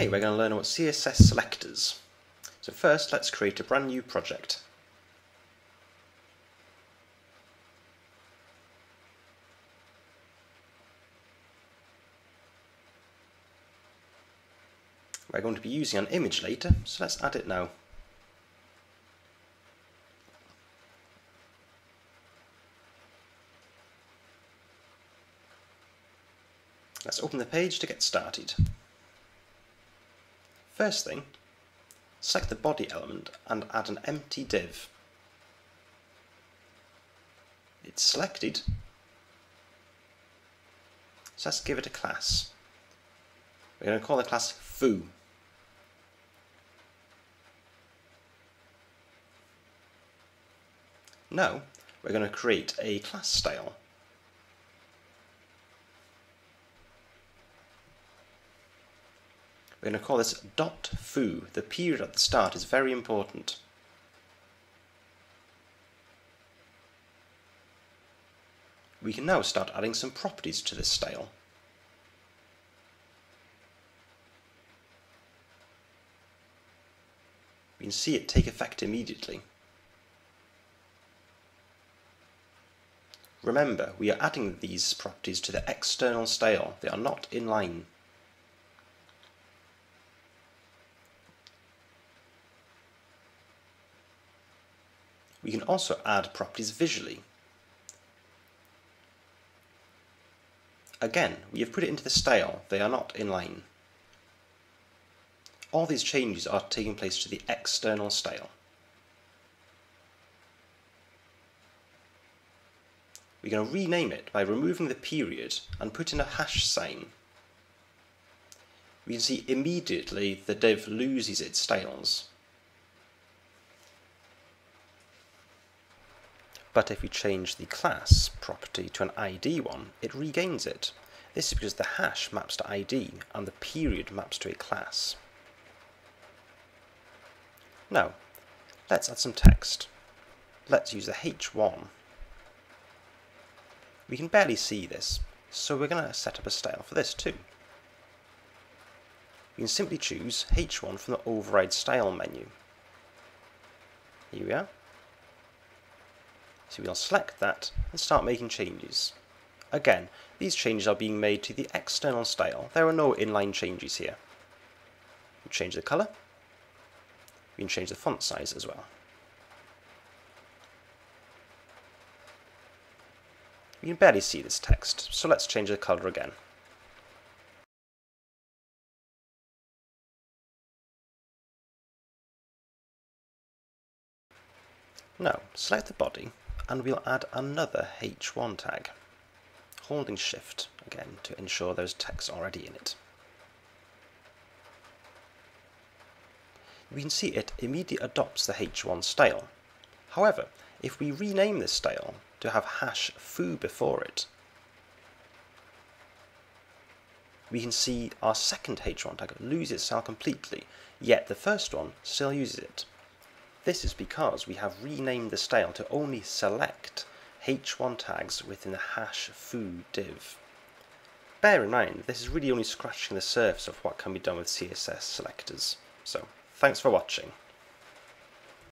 Okay, we're going to learn about CSS selectors. So first, let's create a brand new project. We're going to be using an image later, so let's add it now. Let's open the page to get started. First thing, select the body element and add an empty div. It's selected, so let's give it a class. We're going to call the class foo. Now, we're going to create a class style. We're going to call this dot foo. The period at the start is very important. We can now start adding some properties to this style. We can see it take effect immediately. Remember, we are adding these properties to the external style. They are not inline. We can also add properties visually. Again, we have put it into the style, they are not in line. All these changes are taking place to the external style. We're going to rename it by removing the period and put in a hash sign. We can see immediately the div loses its styles. But if we change the class property to an ID one, it regains it. This is because the hash maps to ID and the period maps to a class. Now, let's add some text. Let's use the H1. We can barely see this, so we're going to set up a style for this too. We can simply choose H1 from the Override Style menu. Here we are. So we'll select that and start making changes. Again, these changes are being made to the external style. There are no inline changes here. We change the colour. We can change the font size as well. We can barely see this text, so let's change the colour again. Now, select the body and we'll add another H1 tag, holding shift again to ensure there's text already in it. We can see it immediately adopts the H1 style. However, if we rename this style to have hash foo before it, we can see our second H1 tag loses style completely, yet the first one still uses it. This is because we have renamed the style to only select h1 tags within the hash foo div. Bear in mind, this is really only scratching the surface of what can be done with CSS selectors. So, thanks for watching.